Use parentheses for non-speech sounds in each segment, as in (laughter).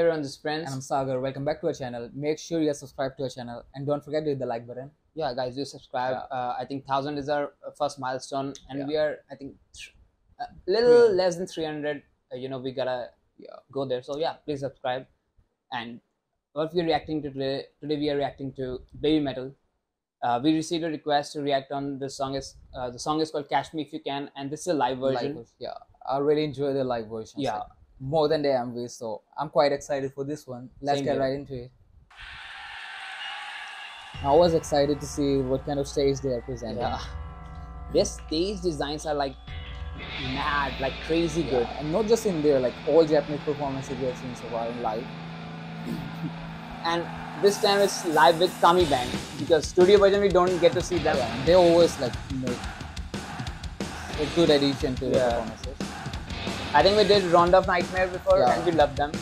Hey everyone, this is Prince. And I'm Sagar. Welcome back to our channel. Make sure you are subscribed to our channel and don't forget to hit the like button. yeah, guys, do subscribe. Yeah. Uh, I think thousand is our first milestone, and Yeah. we are, I think, a little Yeah. less than three hundred. Uh, you know, we gotta Yeah. go there. So yeah, please subscribe. And what we are reacting to today? Today we are reacting to BABYMETAL. Uh, we received a request to react on this song. is uh, The song is called "Catch Me If You Can," and this is a live version. Live, yeah. I really enjoy the live version. Yeah. More than the MV, so I'm quite excited for this one. Let's Same get here. right into it. I was excited to see what kind of stage they are presenting. Yeah. (laughs) Their stage designs are like mad, like crazy good. And not just in there, like all Japanese performances we have seen so far in live. (clears throat) and this time it's live with Kami Band because studio version we don't get to see them. Yeah, they always like make a good addition to the performances. I think we did Round of Nightmare before Yeah. and we loved them.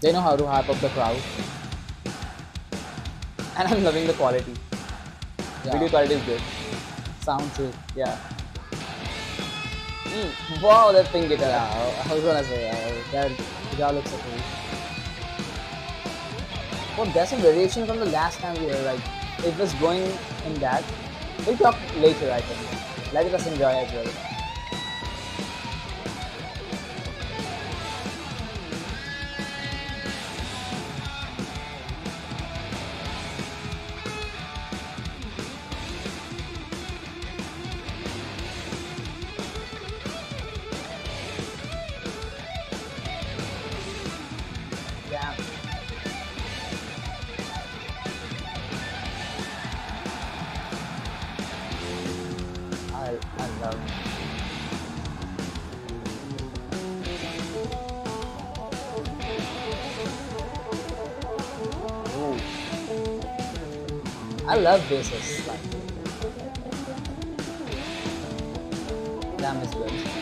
They know how to hype up the crowd. And I'm loving the quality. Yeah. Video quality is good. Sound too. Yeah. Mm. Wow, that pink guitar. Yeah, I- was gonna say uh, that guitar looks so cool. Oh, that's a variation from the last time we were like, it was going in that. We'll talk later, I think. Let us enjoy as well. I love basses. Like, damn, good.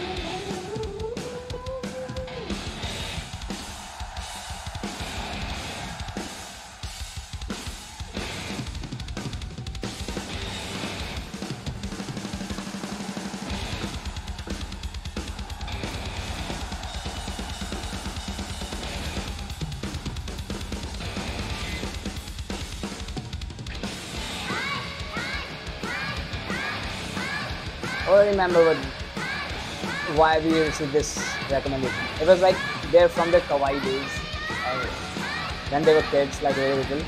I remember what, why we received this recommendation. It was like they're from the kawaii days. uh, when they were kids, like very little.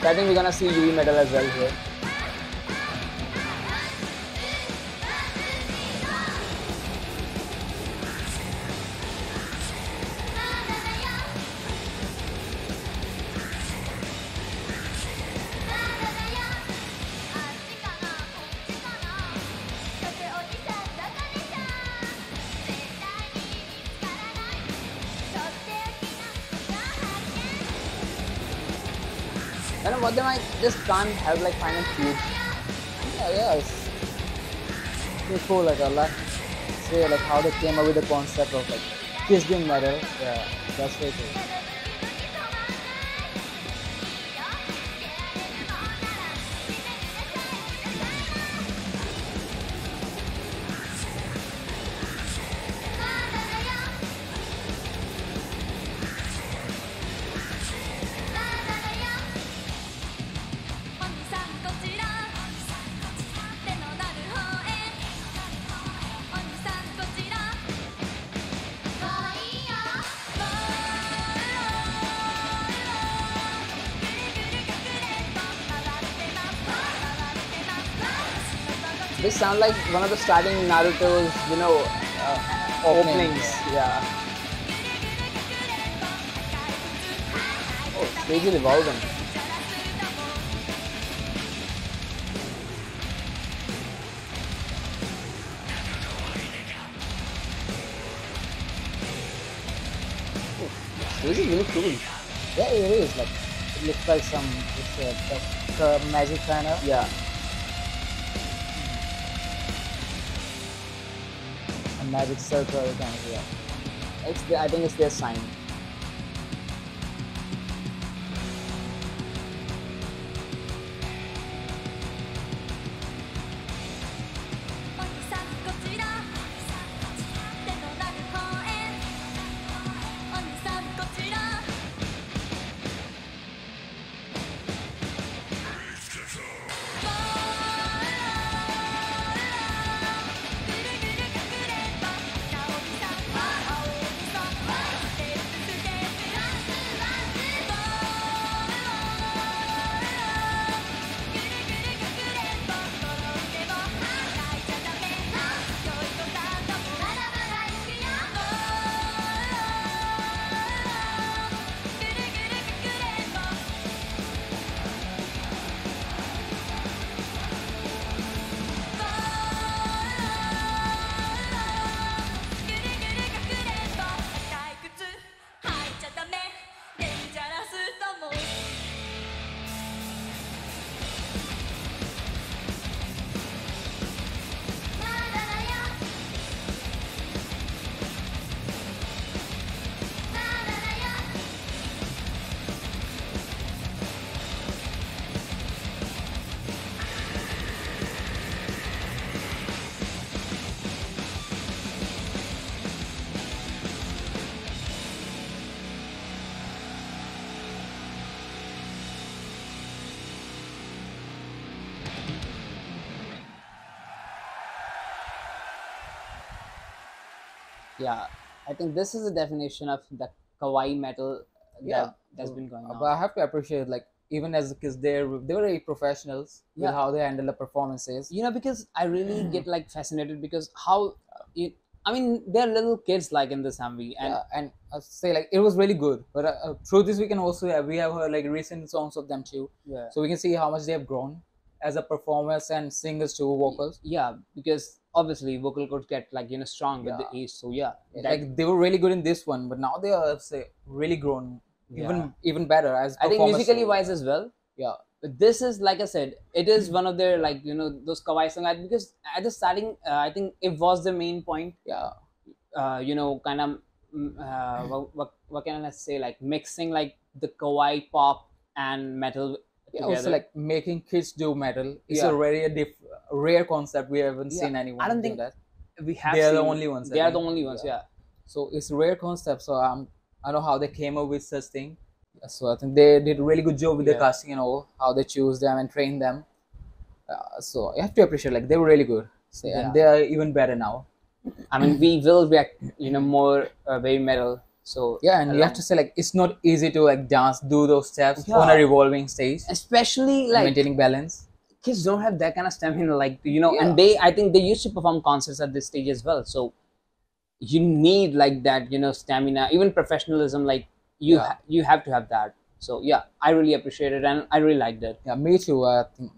So I think we're gonna see YUIMETAL as well here. I don't know what them I just can't help like finding cute. Yeah, yeah, it's cool. Like I like say like how they came up with the concept of like kissed in metal. Yeah, that's very cool. This sounds like one of the starting Naruto's, you know, uh, Opening, openings. Yeah. Oh, stage is evolving. Stage is really cool. Yeah, it is like it looks like some it's the magic kind of. Yeah. Magic circle of yeah. It's the, I think it's their sign. Yeah i think this is the definition of the kawaii metal that, Yeah. that's been going on But I have to appreciate like even as because they're they were really professionals Yeah. with how they handle the performances. you know because i really (clears throat) get like fascinated because how you, i mean they're little kids like in this mv and yeah, and I say like it was really good. But uh, uh, through this, we can also have, we have heard like recent songs of them too, yeah so we can see how much they have grown as a performers and singers too, vocals. yeah because obviously vocal cords get like you know strong with the Yeah. age so yeah that- like they were really good in this one, but now they are say really grown, even Yeah. even better as. i think musically too. wise as well Yeah, but this is like i said it is one of their like you know those kawaii songs I- because at the starting uh, i think it was the main point yeah, uh, you know, kind of, mm, uh, what, what, what can I say, like mixing like the kawaii pop and metal yeah. together. Also, like making kids do metal is Yeah. a very a diff- rare concept. We haven't Yeah. seen anyone. I don't do think that. we have. they are the only ones, I They are the only ones. Yeah. So it's a rare concept. So um, I don't know how they came up with such thing. So I think they did a really good job with Yeah. casting and all, how they choose them and train them. Uh, so you have to appreciate like they were really good. So. And they are even better now. I mean, we will react, you know, more uh, BABYMETAL. So Yeah, and you have to say like it's not easy to like dance, do those steps on a revolving stage, especially like maintaining balance. kids don't have that kind of stamina, like you know, Yeah. and they, I think they used to perform concerts at this stage as well. So you need like that, you know, stamina, even professionalism. Like you, Yeah. ha- you have to have that. So yeah, I really appreciate it, and I really liked it. Yeah, me too. I think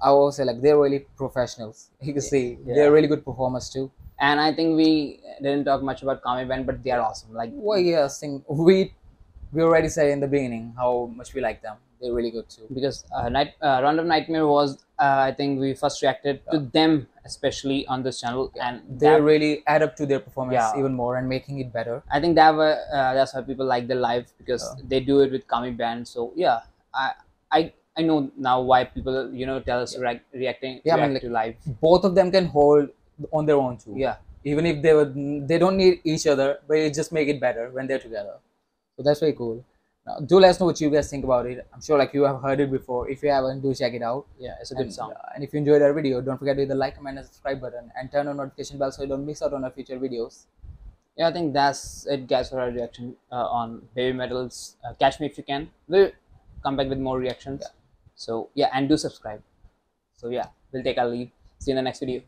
I will say like they're really professionals. You can see Yeah. they're really good performers too. And I think we didn't talk much about Kami Band, but they are awesome. Like, Well, yeah, I think we we already said in the beginning how much we like them. They're really good too. because uh, Night uh, Round of Nightmare was, uh, I think we first reacted to them, especially on this channel, and They that, really add up to their performance Yeah. even more and making it better. I think that were, uh, that's why people like the live because Yeah. they do it with Kami Band. So yeah, I I I know now why people you know tell us to react, reacting Yeah, I react mean, like- to live. Both of them can hold on their own too. Yeah, Even if they were they don't need each other, but it just make it better when they're together. So that's very cool. Now, do let us know what you guys think about it. I'm sure like you have heard it before. If you haven't, do check it out. yeah, it's a good and, song. uh, and if you enjoyed our video, don't forget to hit the like, comment, and subscribe button, and turn on notification bell so you don't miss out on our future videos. Yeah, I think that's it, guys, for our reaction uh, on BABYMETAL's uh, Catch Me If You Can. We'll come back with more reactions. Yeah. So yeah, and do subscribe. So yeah, we'll take our leave. See you in the next video.